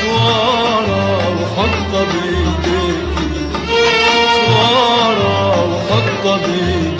سوارة وحاطة بإيديكي سوارة وحاطة بإيديكي